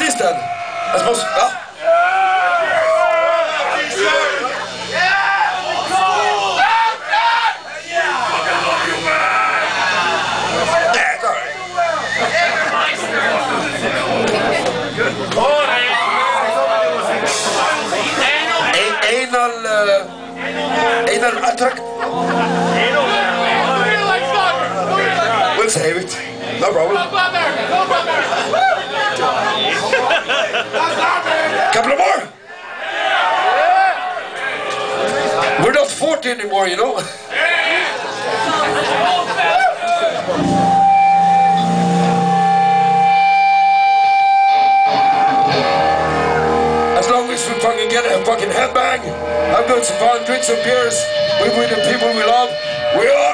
is dan. Dat is pas... Ja. Eenal atrak. We'll save it. No problem. Couple of more? We're not 40 anymore, you know. As long as we fucking get a fucking headbang, have got some fun, drink some beers, we're with the people we love, we are